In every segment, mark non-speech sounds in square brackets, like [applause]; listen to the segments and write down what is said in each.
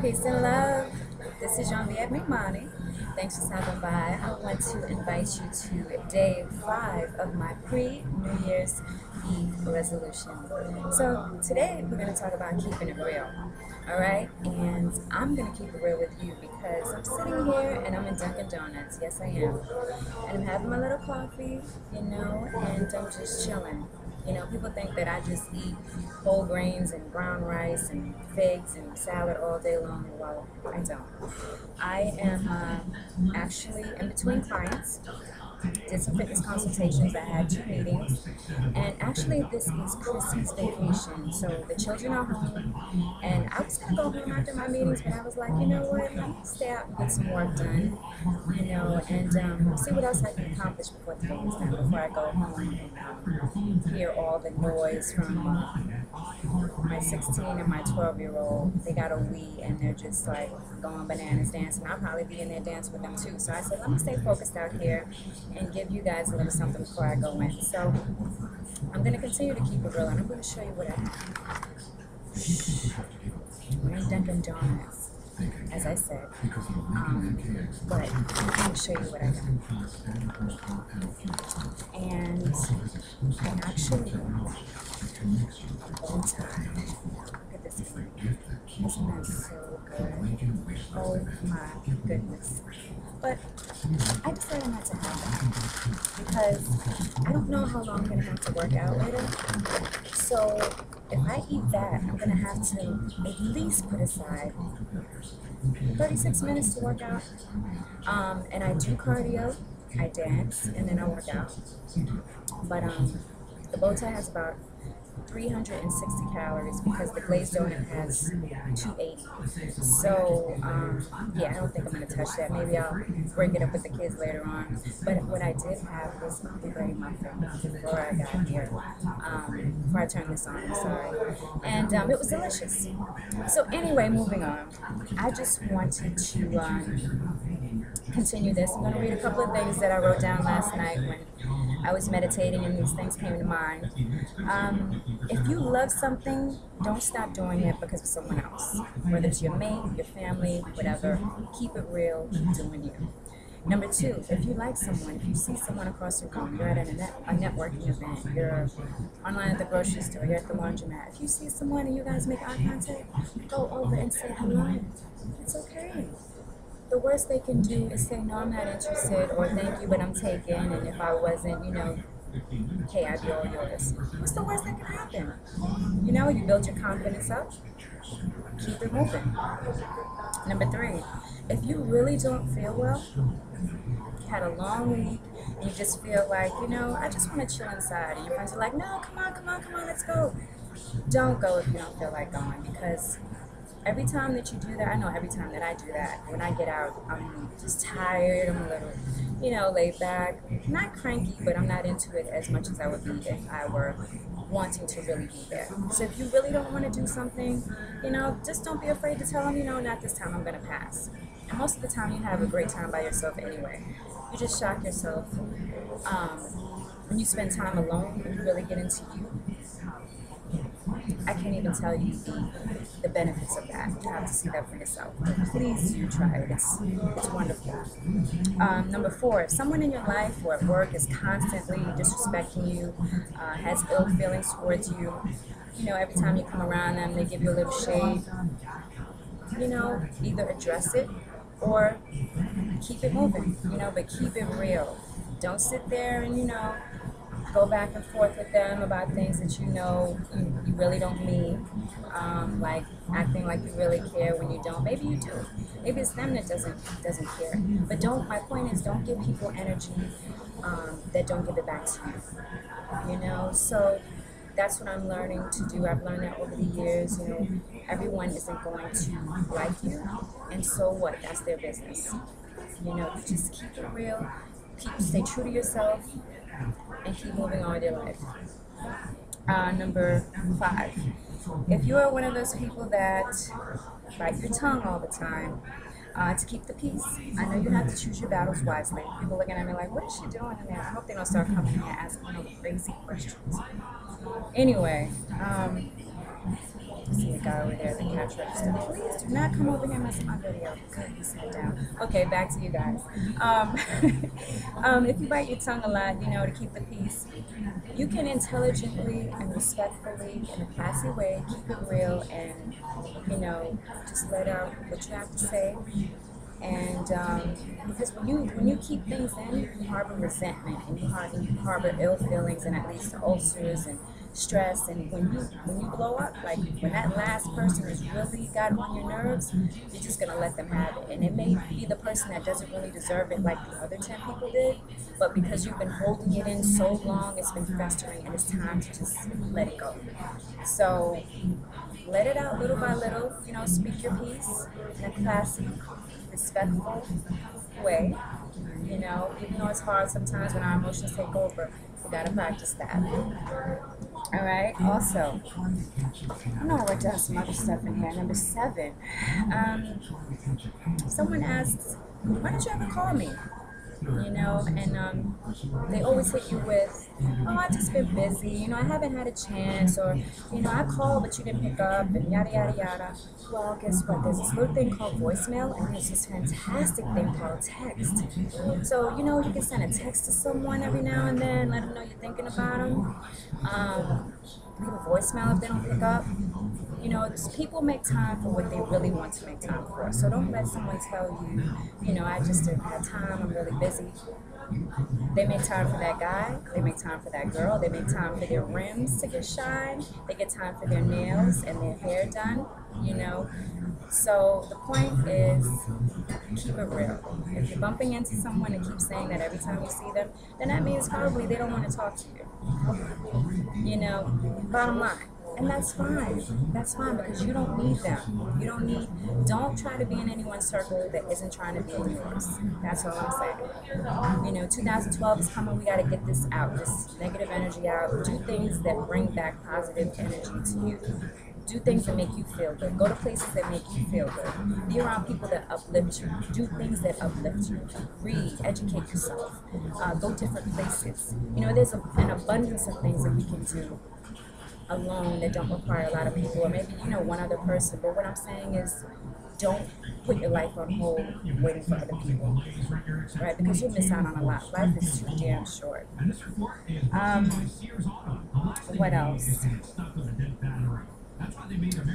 Peace and love. This is Janvieve Naemani. Thanks for stopping by. I want to invite you to day five of my pre-New Year's Eve resolution. So today we're going to talk about keeping it real. All right, and I'm gonna keep it real with you because I'm sitting here and I'm in Dunkin' Donuts. Yes, I am, and I'm having my little coffee, you know, and I'm just chilling. You know, people think that I just eat whole grains and brown rice and figs and salad all day long. Well, I don't. I am uh, actually in between clients did some fitness consultations. I had two meetings. And actually, this is Christmas vacation. So the children are home. And I was going to go home after my meetings, but I was like, you know what? Let me stay out and get some work done. You know, and um, see what else I can accomplish before the day is done, before I go home and um, hear all the noise from my 16 and my 12 year old. They got a Wii and they're just like going bananas dancing. I'll probably be in there dancing with them too. So I said, let me stay focused out here and give you guys a little something before I go in. So I'm going to continue to keep it real, and I'm going to show you what I do. We're in Dunkin' Donuts, as I said, um, but I'm going to show you what I got. And I actually tie. Look at this thing. Isn't that so good? Oh my goodness. But I decided not to have that because I don't know how long I'm going to have to work out later. So if I eat that, I'm going to have to at least put aside 36 minutes to work out. Um, and I do cardio, I dance, and then I work out. But um, the bow tie has about 360 calories because the glazed donut has 280. So, um, yeah, I don't think I'm going to touch that. Maybe I'll break it up with the kids later on. But what I did have was blueberry muffin before I got here, um, before I turned this on, I'm sorry. And um, it was delicious. So, anyway, moving on. I just wanted to um, continue this. I'm going to read a couple of things that I wrote down last night when I was meditating and these things came to mind. Um, if you love something, don't stop doing it because of someone else. Whether it's your mate, your family, whatever, keep it real, keep doing you. Number two, if you like someone, if you see someone across the room, you're at a, net, a networking event, you're online at the grocery store, you're at the laundromat, if you see someone and you guys make eye contact, go over and say hello. It's okay the worst they can do is say, no, I'm not interested, or thank you, but I'm taken, and if I wasn't, you know, hey, I'd be all yours. What's the worst that can happen? You know, you build your confidence up, keep it moving. Number three, if you really don't feel well, you had a long week, and you just feel like, you know, I just want to chill inside, and your friends are like, no, come on, come on, come on, let's go. Don't go if you don't feel like going, because every time that you do that, I know every time that I do that, when I get out, I'm just tired, I'm a little, you know, laid back, not cranky, but I'm not into it as much as I would be if I were wanting to really be there. So if you really don't want to do something, you know, just don't be afraid to tell them, you know, not this time, I'm going to pass. And most of the time, you have a great time by yourself anyway. You just shock yourself. Um, when you spend time alone, you really get into you, I can't even tell you the, benefits of that. You have to see that for yourself. Please do try it. It's, it's wonderful. Um, number four, if someone in your life or at work is constantly disrespecting you, uh, has ill feelings towards you, you know, every time you come around them, they give you a little shade, you know, either address it or keep it moving, you know, but keep it real. Don't sit there and, you know, go back and forth with them about things that you know you, you really don't mean, um, like acting like you really care when you don't. Maybe you do. Maybe it's them that doesn't doesn't care. But don't. My point is, don't give people energy um, that don't give it back to you. You know. So that's what I'm learning to do. I've learned that over the years. You know, everyone isn't going to like you, and so what? That's their business. You know, just keep it real. Keep stay true to yourself and keep moving on with your life. Uh, number five, if you are one of those people that bite your tongue all the time, uh, to keep the peace. I know you have to choose your battles wisely. People looking at me like, what is she doing in there? I hope they don't start coming in here asking no crazy questions. Anyway, um, see a guy over there. Please do not come over here and mess up my video. Down. Okay, back to you guys. Um, [laughs] um, if you bite your tongue a lot, you know, to keep the peace, you can intelligently and respectfully, in a classy way, keep it real and, you know, just let out what you have to say and um, because when you when you keep things in, you harbor resentment and you harbor, you harbor ill feelings and at least ulcers and stress. And when you when you blow up, like when that last person has really got on your nerves, you're just gonna let them have it. And it may be the person that doesn't really deserve it, like the other ten people did. But because you've been holding it in so long, it's been festering, and it's time to just let it go. So let it out little by little. You know, speak your piece in a classy respectful way. You know, even though it's hard sometimes when our emotions take over, we gotta practice that. All right. Also, I'm gonna have some other stuff in here. Number seven. Um, someone asks, "Why did you ever call me?" You know, and um, they always hit you with, oh, I've just been busy, you know, I haven't had a chance, or, you know, I called but you didn't pick up, and yada, yada, yada. Well, guess what? There's this little thing called voicemail, and there's this fantastic thing called text. So, you know, you can send a text to someone every now and then, let them know you're thinking about them. Um, leave a voicemail if they don't pick up. You know, people make time for what they really want to make time for. So don't let someone tell you, you know, I just didn't have time, I'm really busy. They make time for that guy, they make time for that girl, they make time for their rims to get shine, they get time for their nails and their hair done, you know. So the point is keep it real. If you're bumping into someone and keep saying that every time you see them, then that means probably they don't want to talk to you. You know, bottom line and that's fine. That's fine because you don't need them. You don't need, don't try to be in anyone's circle that isn't trying to be in yours. That's all I'm saying. You know, 2012 is coming. We got to get this out, this negative energy out. Do things that bring back positive energy to you. Do things that make you feel good. Go to places that make you feel good. Be around people that uplift you. Do things that uplift you. Read, educate yourself. Uh, go different places. You know, there's a, an abundance of things that we can do alone that don't require a lot of people, or maybe you know one other person. But what I'm saying is, don't put your life on hold waiting for other people, right? Because you miss out on a lot. Life is too damn short. Um, what else?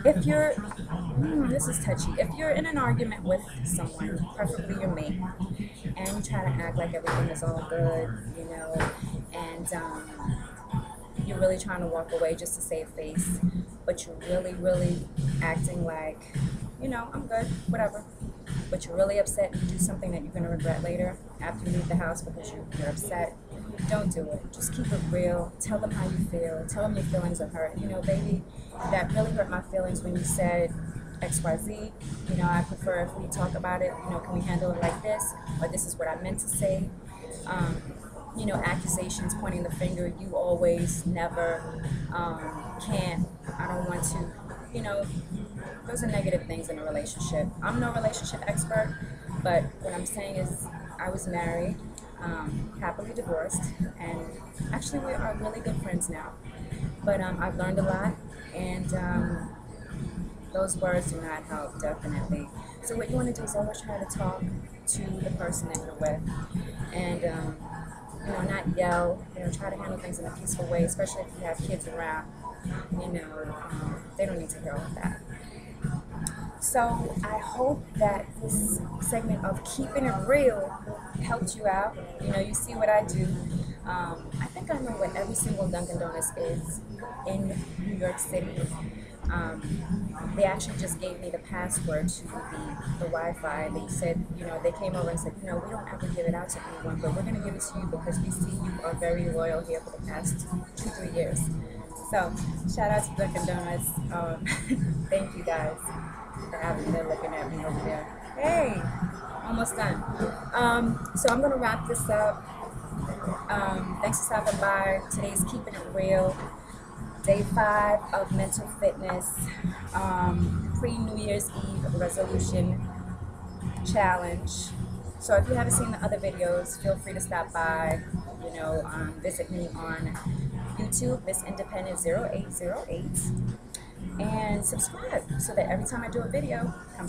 If you're, hmm, this is touchy. If you're in an argument with someone, preferably your mate, and you try to act like everything is all good, you know, and um, you're really trying to walk away just to save face, but you're really, really acting like, you know, I'm good, whatever. But you're really upset and you do something that you're going to regret later after you leave the house because you're, you're upset. Don't do it. Just keep it real. Tell them how you feel. Tell them your feelings are hurt. You know, baby, that really hurt my feelings when you said XYZ. You know, I prefer if we talk about it, you know, can we handle it like this? Or this is what I meant to say. Um, you know, accusations, pointing the finger, you always, never, um, can't, I don't want to, you know, those are negative things in a relationship. I'm no relationship expert, but what I'm saying is I was married, um, happily divorced, and actually we are really good friends now. But um, I've learned a lot, and um, those words do not help, definitely. So what you want to do is always try to talk to the person that you're with, and um, you know, not yell, you know, try to handle things in a peaceful way, especially if you have kids around, you know, um, they don't need to hear all of that. So I hope that this segment of keeping it real helped you out. You know, you see what I do. Um, I think I know what every single Dunkin' Donuts is in New York City. Um, they actually just gave me the password to the, the Wi-Fi. They said, you know, they came over and said, you know, we don't ever give it out to anyone, but we're going to give it to you because we see you are very loyal here for the past two, three years. So, shout out to Dunkin' Donuts. Um, [laughs] thank you guys for having me looking at me over there. Hey, almost done. Um, so I'm going to wrap this up. Um, thanks for stopping by. Today's Keeping It Real day five of mental fitness um, pre New Year's Eve resolution challenge. So if you haven't seen the other videos, feel free to stop by. You know, um, visit me on YouTube, Miss Independent 0808. and subscribe so that every time I do a video, comes